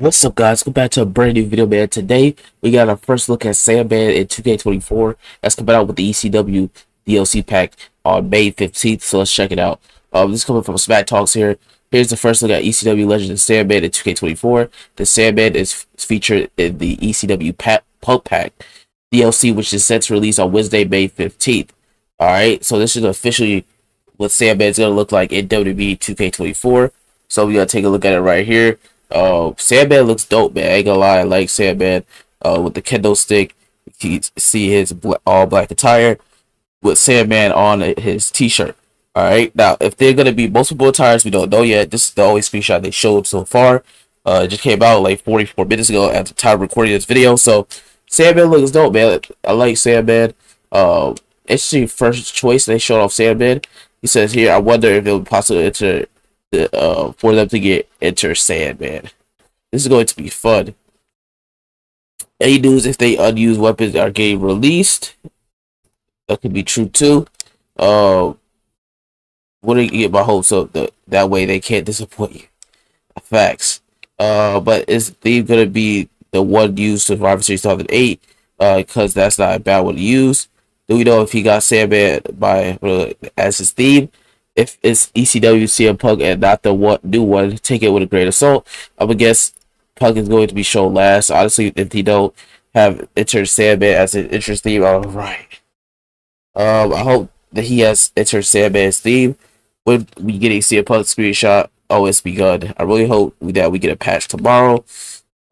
What's up guys, welcome back to a brand new video man. Today we got our first look at Sandman in 2K24 that's coming out with the ECW DLC pack on May 15th, so let's check it out. Um, this is coming from Smack Talks here. Here's the first look at ECW Legend of Sandman in 2K24. The Sandman is featured in the ECW pack, Punk Pack DLC, which is set to release on Wednesday, May 15th. Alright, so this is officially what Sandman's going to look like in WWE 2K24. So we got to take a look at it right here. Uh, Sandman looks dope, man. I ain't gonna lie, I like Sandman. Uh, with the kendo stick, you see his all black attire with Sandman on his t-shirt. All right, now if they're gonna be multiple attires, we don't know yet. This is the only screenshot they showed so far. Uh, it just came out like 44 minutes ago at the time of recording this video. So Sandman looks dope, man. I like Sandman. Uh, the first choice they showed off Sandman. He says here, I wonder if it would possibly enter uh, for them to get enter Sandman. This is going to be fun. Any news if they unused weapons are getting released? That could be true too. Uh, want to get my hopes up that that way they can't disappoint you. Facts. Uh, but is theme gonna be the one used Survivor Series 2008? Uh, because that's not a bad one to use. Do we know if he got Sandman by uh, as his theme? If it's ECW CM Punk and not the one new one, take it with a grain of salt. I would guess Punk is going to be shown last. Honestly, if he don't have Enter Sandman as an interest theme, all right. Um, I hope that he has Enter Sandman's theme. When we get a CM Punk screenshot, oh, it's begun. I really hope that we get a patch tomorrow.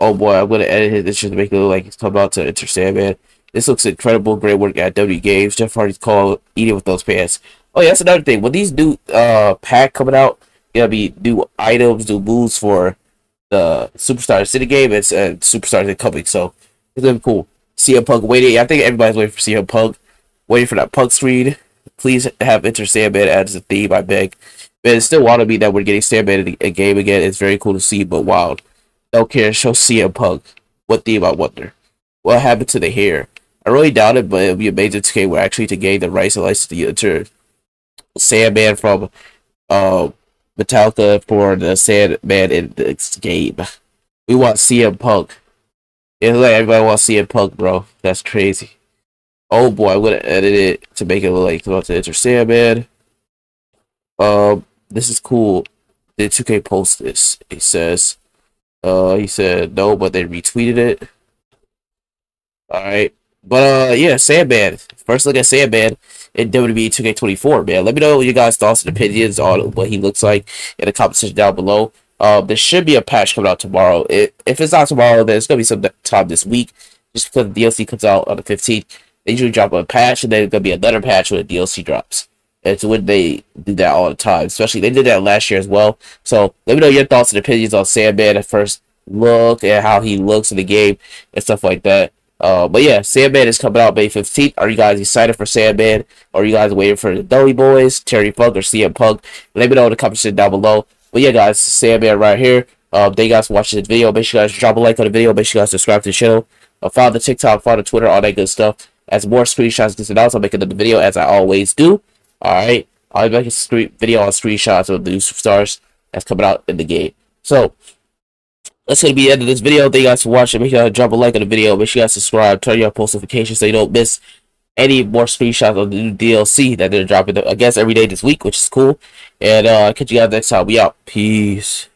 Oh boy, I'm gonna edit his interest to make it look like he's coming out to Enter Sandman. This looks incredible. Great work at W Games. Jeff Hardy's call eating with those pants. Oh yeah, that's another thing. With these new uh pack coming out, gonna be new items, new moves for the Superstar City game. It's uh, Superstars coming, so it's gonna be cool. CM Punk waiting. I think everybody's waiting for CM Punk, waiting for that Punk screen. Please have Enter Sandman as a theme. I beg. But it still want to be that we're getting Sandman in a game again. It's very cool to see, but wild. Don't care. Show CM Punk. What theme? I wonder. What happened to the hair? I really doubt it, but it'd be amazing to we're actually to gain the rights and license to enter Sandman from uh, Metallica for the Sandman in this game. We want CM Punk. It's like everybody wants CM Punk, bro. That's crazy. Oh boy, I'm gonna edit it to make it look like about to enter Sandman. Um, this is cool. Did 2K post this? He says, uh, he said no, but they retweeted it. All right, but uh, yeah, Sandman. First look at Sandman in WWE 2K24, man. Let me know your guys' thoughts and opinions on what he looks like in the comment down below. Um, there should be a patch coming out tomorrow. It, if it's not tomorrow, then it's gonna be some time this week. Just because the DLC comes out on the 15th, they usually drop a patch, and then it's gonna be another patch when the DLC drops. It's when they do that all the time. Especially they did that last year as well. So let me know your thoughts and opinions on Sandman at first look and how he looks in the game and stuff like that. Uh, but yeah, Sandman is coming out May 15th. Are you guys excited for Sandman? Are you guys waiting for the Dudley Boyz, Terry Funk, or CM Punk? Let me know in the comment section down below. But yeah, guys, Sandman right here. Um, thank you guys for watching this video. Make sure you guys drop a like on the video. Make sure you guys subscribe to the channel. Uh, follow the TikTok, follow the Twitter, all that good stuff. As more screenshots get announced, I'll make another video as I always do. Alright, I'll make a video on screenshots of the new superstars that's coming out in the game. So, that's going to be the end of this video. Thank you guys for watching. Make sure you drop a like on the video. Make sure you guys subscribe. Turn your post notifications so you don't miss any more screenshots of the new DLC that they're dropping, I guess, every day this week, which is cool. And uh, catch you guys next time. We out. Peace.